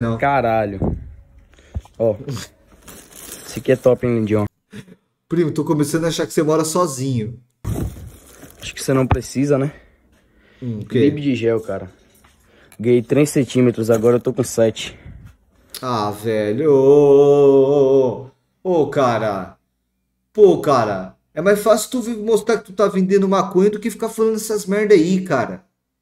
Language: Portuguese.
Não. Caralho. Ó. Esse aqui é top, hein, Lindion? Primo, tô começando a achar que você mora sozinho. Acho que você não precisa, né? Hum, okay. De gel, cara. Ganhei 3 centímetros, agora eu tô com 7. Ah, velho. Ô, ô, ô, ô, cara. Pô, cara. É mais fácil tu mostrar que tu tá vendendo maconha do que ficar falando essas merda aí, cara.